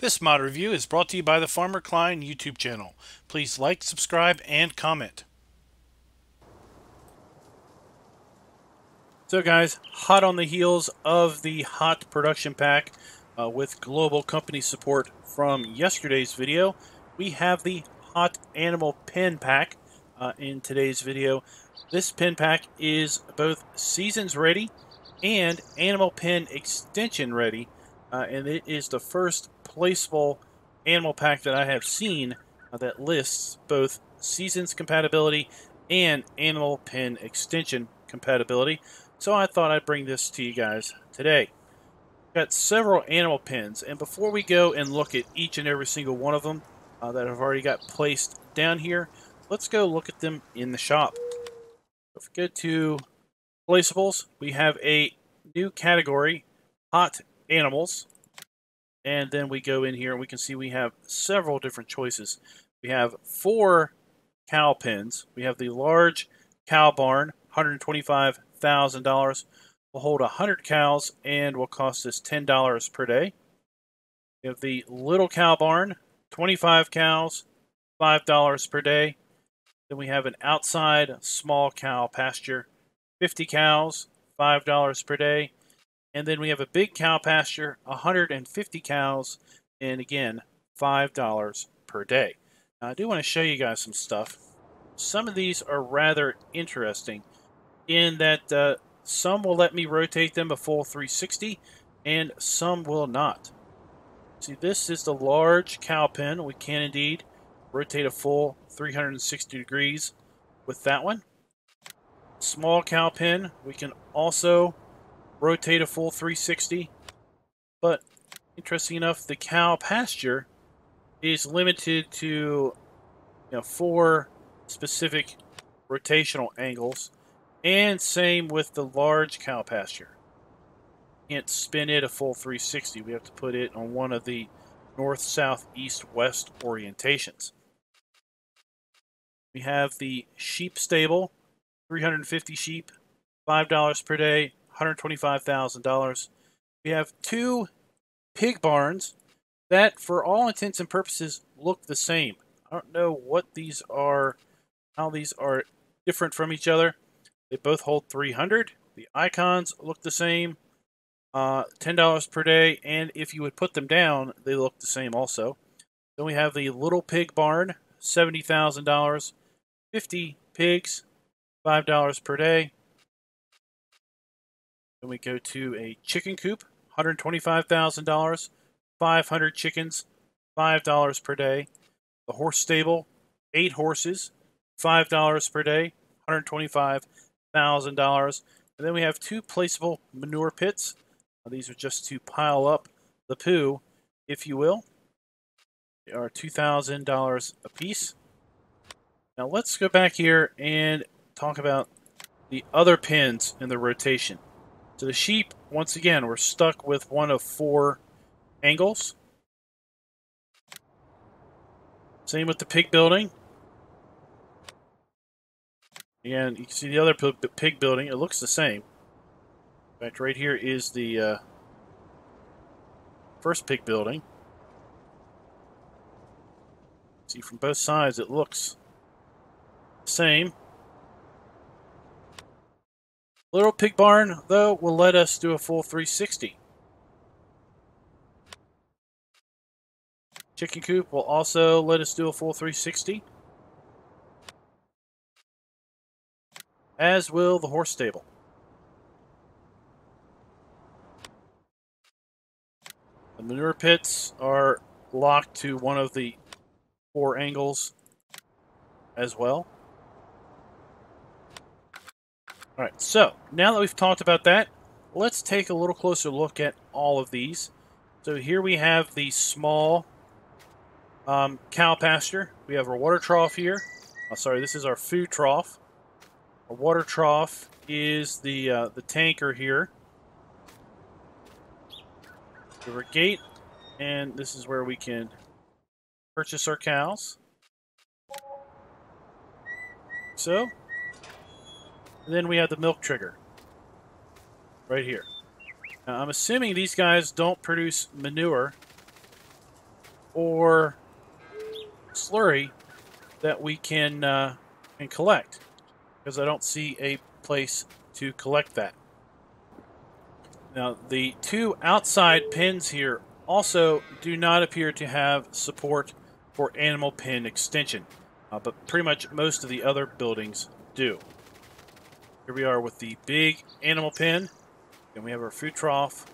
This mod review is brought to you by the Farmer Klein YouTube channel. Please like, subscribe, and comment. So guys, hot on the heels of the hot production pack uh, with global company support from yesterday's video, we have the hot animal pen pack uh, in today's video. This pen pack is both seasons ready and animal pen extension ready, uh, and it is the first placeable animal pack that I have seen uh, that lists both seasons compatibility and animal pen extension compatibility. So I thought I'd bring this to you guys today. Got several animal pens, and before we go and look at each and every single one of them uh, that have already got placed down here, let's go look at them in the shop. If we go to placeables, we have a new category, hot animals. And then we go in here and we can see we have several different choices. We have four cow pens. We have the large cow barn, $125,000. Will hold 100 cows and will cost us $10 per day. We have the little cow barn, 25 cows, $5 per day. Then we have an outside small cow pasture, 50 cows, $5 per day. And then we have a big cow pasture, 150 cows, and again, $5 per day. Now, I do want to show you guys some stuff. Some of these are rather interesting in that uh, some will let me rotate them a full 360 and some will not. See, this is the large cow pen. We can indeed rotate a full 360 degrees with that one. Small cow pen, we can also rotate a full 360. But interesting enough, the cow pasture is limited to you know four specific rotational angles, and same with the large cow pasture. Can't spin it a full 360. We have to put it on one of the north, south, east, west orientations. We have the sheep stable, 350 sheep, $5 per day, $125,000. We have two pig barns that, for all intents and purposes, look the same. I don't know what these are, how these are different from each other. They both hold 300. The icons look the same. Uh, $10 per day, and if you would put them down, they look the same also. Then we have the Little Pig Barn, $70,000. 50 pigs, $5 per day. Then we go to a chicken coop, $125,000, 500 chickens, $5 per day. The horse stable, eight horses, $5 per day, $125,000. And then we have two placeable manure pits. Now, these are just to pile up the poo, if you will. They are $2,000 a piece. Now let's go back here and talk about the other pins in the rotation. So the sheep, once again, we're stuck with one of four angles. Same with the pig building. And you can see the other pig building. It looks the same. In fact, right here is the uh, first pig building. See, from both sides, it looks the same. Little Pig Barn, though, will let us do a full 360. Chicken Coop will also let us do a full 360. As will the horse stable. The manure pits are locked to one of the four angles as well. All right, so now that we've talked about that, let's take a little closer look at all of these. So here we have the small um, cow pasture. We have our water trough here. Oh, sorry, this is our food trough. Our water trough is the uh, the tanker here. Have gate, And this is where we can purchase our cows. So, and then we have the milk trigger right here. Now, I'm assuming these guys don't produce manure or slurry that we can, uh, can collect because I don't see a place to collect that. Now, the two outside pins here also do not appear to have support for animal pen extension, uh, but pretty much most of the other buildings do. Here we are with the big animal pen, and we have our food trough,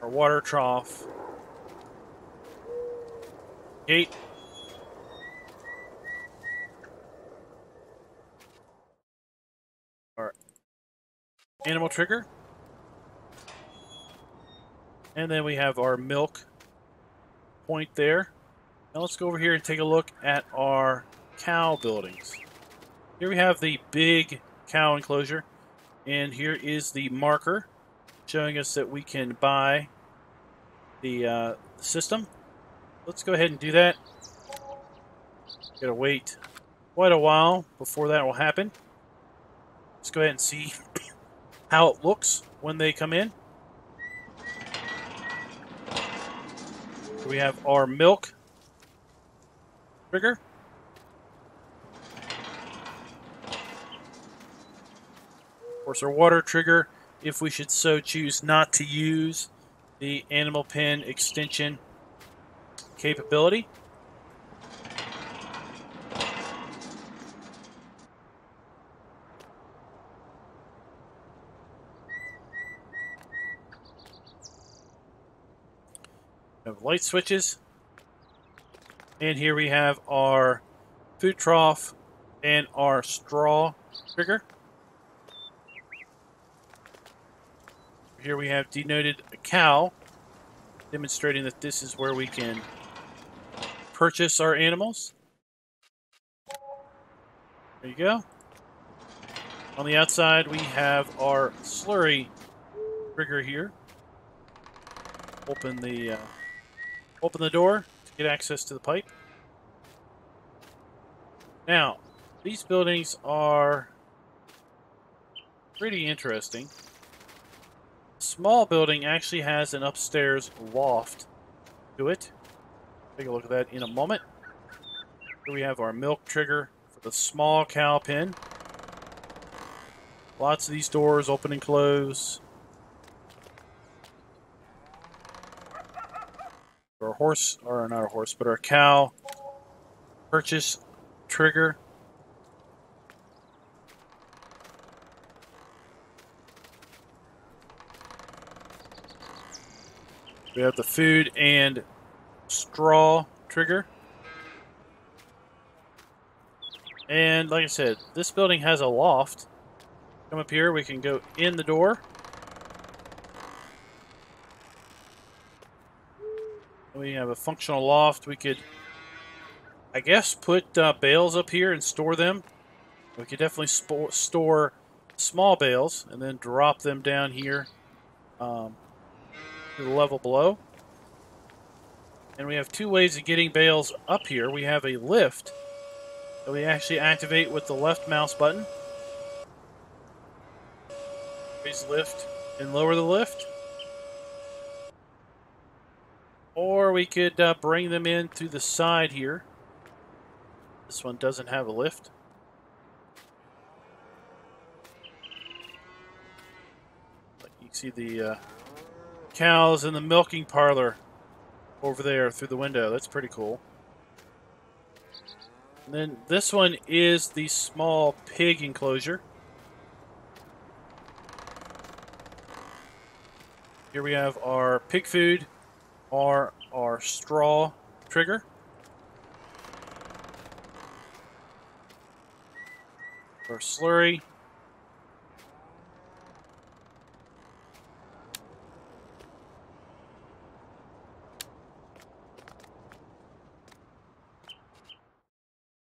our water trough, gate, animal trigger, and then we have our milk point there. Now let's go over here and take a look at our cow buildings. Here we have the big cow enclosure, and here is the marker showing us that we can buy the uh, system. Let's go ahead and do that. Gotta wait quite a while before that will happen. Let's go ahead and see how it looks when they come in. we have our milk trigger. Of course, our water trigger, if we should so choose not to use the animal pen extension capability. Light switches. And here we have our food trough and our straw trigger. Here we have denoted a cow, demonstrating that this is where we can purchase our animals. There you go. On the outside, we have our slurry trigger here. Open the uh, Open the door to get access to the pipe. Now, these buildings are pretty interesting. The small building actually has an upstairs loft to it. Take a look at that in a moment. Here we have our milk trigger for the small cow pen. Lots of these doors open and close. our horse, or not a horse, but our cow purchase trigger. We have the food and straw trigger. And like I said, this building has a loft. Come up here, we can go in the door. We have a functional loft. We could, I guess, put uh, bales up here and store them. We could definitely store small bales and then drop them down here um, to the level below. And we have two ways of getting bales up here. We have a lift that we actually activate with the left mouse button. Raise lift and lower the lift. Or we could uh, bring them in through the side here. This one doesn't have a lift. But you can see the uh, cows in the milking parlor over there through the window. That's pretty cool. And then this one is the small pig enclosure. Here we have our pig food are our straw trigger. Our slurry.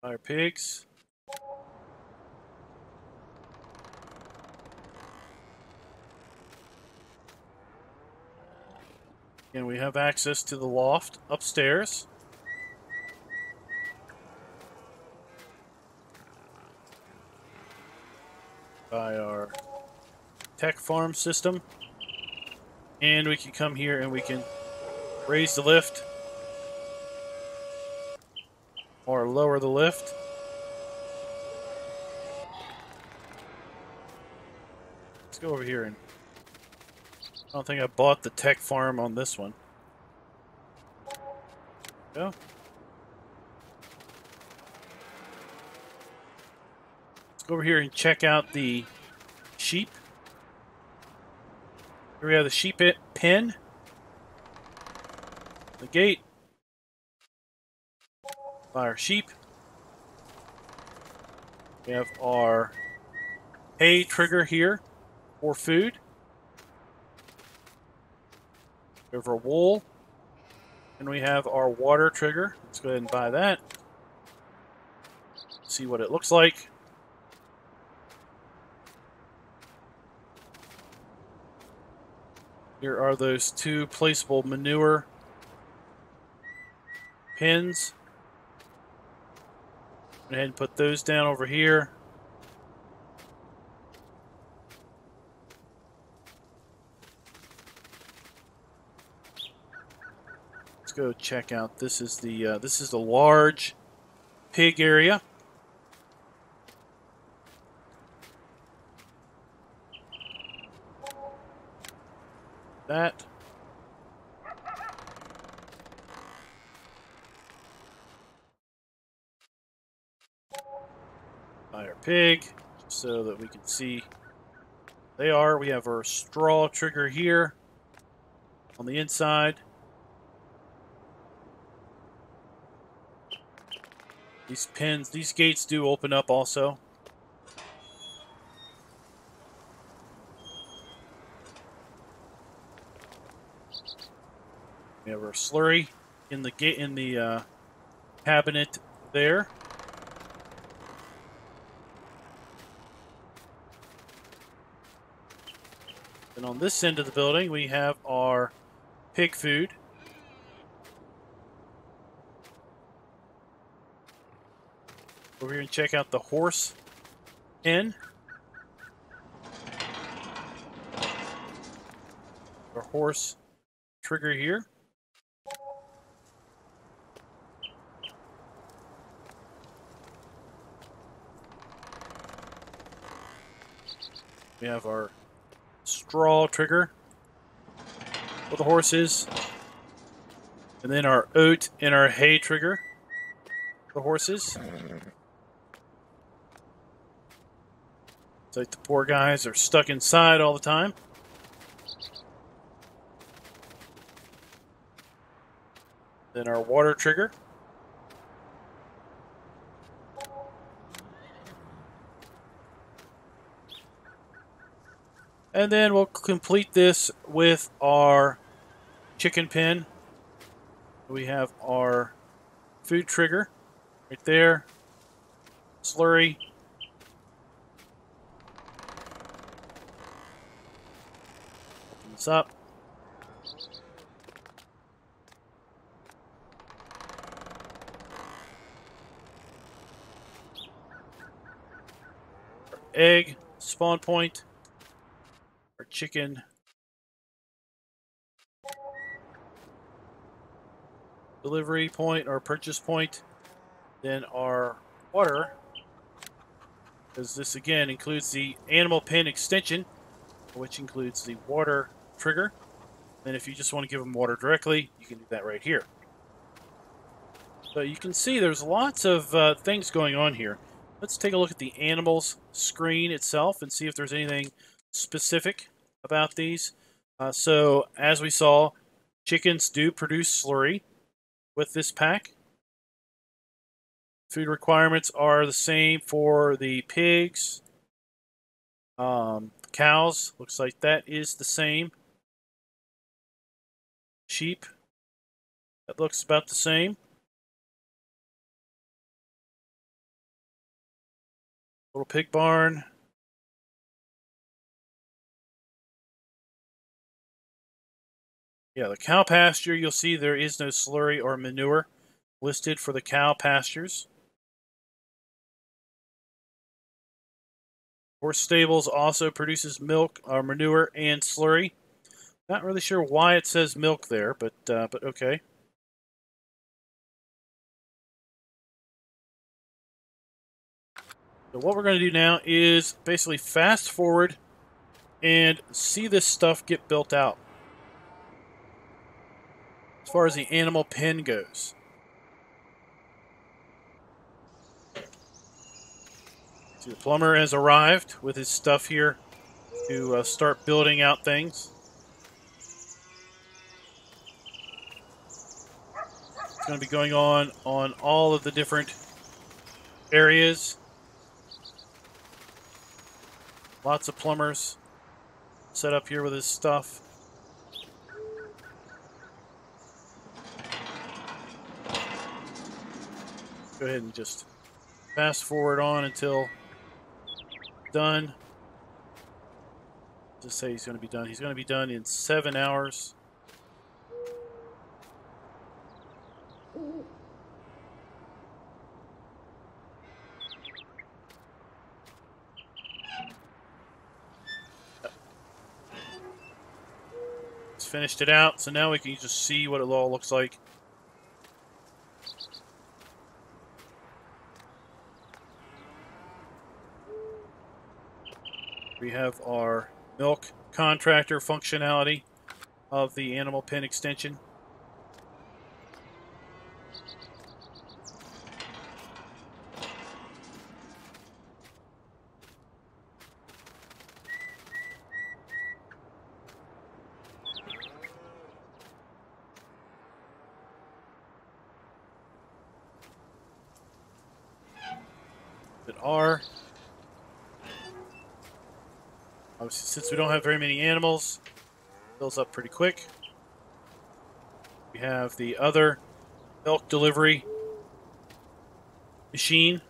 Our pigs. And we have access to the loft upstairs. By our tech farm system. And we can come here and we can raise the lift or lower the lift. Let's go over here and I don't think I bought the tech farm on this one. Go. Let's go over here and check out the sheep. Here we have the sheep pen. The gate. Our sheep. We have our hay trigger here for food. Our wool. And we have our water trigger. Let's go ahead and buy that. See what it looks like. Here are those two placeable manure pins. Go ahead and put those down over here. Go check out. This is the uh, this is the large pig area. That. by our pig so that we can see they are. We have our straw trigger here on the inside. These pins, these gates do open up also. We have our slurry in the gate in the uh, cabinet there. And on this end of the building, we have our pig food. Over here and check out the horse pen. Our horse trigger here. We have our straw trigger for the horses. And then our oat and our hay trigger for the horses. It's like the poor guys are stuck inside all the time. Then our water trigger. And then we'll complete this with our chicken pen. We have our food trigger right there. Slurry. This up. egg spawn point our chicken. Delivery point or purchase point. Then our water. Because this again includes the animal pen extension, which includes the water trigger. And if you just want to give them water directly, you can do that right here. So you can see there's lots of uh, things going on here. Let's take a look at the animals screen itself and see if there's anything specific about these. Uh, so, as we saw, chickens do produce slurry with this pack. Food requirements are the same for the pigs. Um, cows, looks like that is the same. Sheep, that looks about the same. Little pig barn, Yeah, the cow pasture, you'll see there is no slurry or manure listed for the cow pastures. Horse stables also produces milk, or manure, and slurry. Not really sure why it says milk there, but uh, but okay. So what we're going to do now is basically fast forward and see this stuff get built out. As far as the animal pen goes. The plumber has arrived with his stuff here to uh, start building out things. It's going to be going on on all of the different areas Lots of plumbers set up here with his stuff. Go ahead and just fast forward on until done. Just say he's going to be done. He's going to be done in seven hours. Finished it out, so now we can just see what it all looks like. We have our milk contractor functionality of the animal pen extension. That are. Obviously, since we don't have very many animals, fills up pretty quick. We have the other milk delivery machine.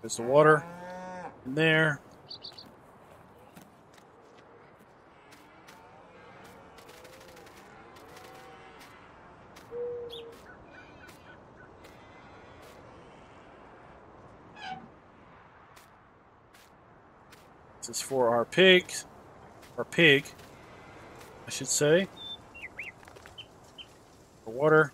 There's the water in there. This is for our pig, our pig, I should say. For water.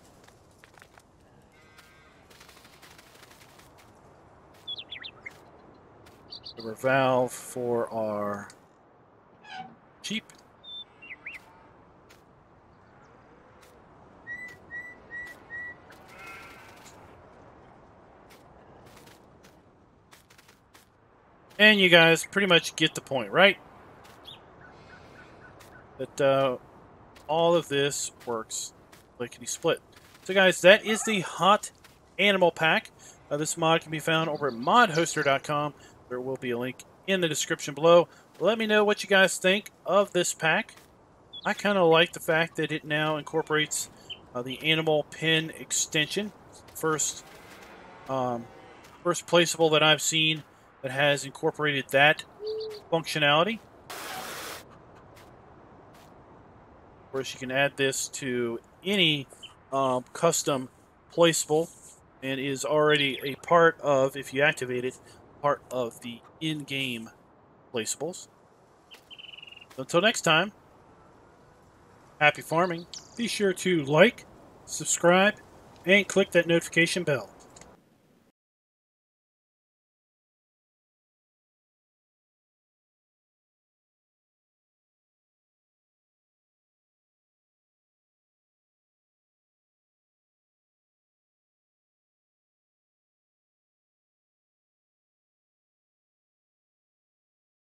The valve for our sheep. And you guys pretty much get the point, right? That uh, all of this works lickety split. So guys, that is the Hot Animal Pack. Uh, this mod can be found over at modhoster.com. There will be a link in the description below. Let me know what you guys think of this pack. I kind of like the fact that it now incorporates uh, the animal pen extension. First, um, first placeable that I've seen that has incorporated that functionality. Of course, you can add this to any um, custom placeable and is already a part of, if you activate it, part of the in-game placeables. Until next time, happy farming. Be sure to like, subscribe, and click that notification bell.